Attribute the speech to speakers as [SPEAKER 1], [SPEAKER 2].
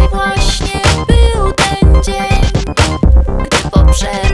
[SPEAKER 1] Wczoraj właśnie był ten dzień, gdy po przerwie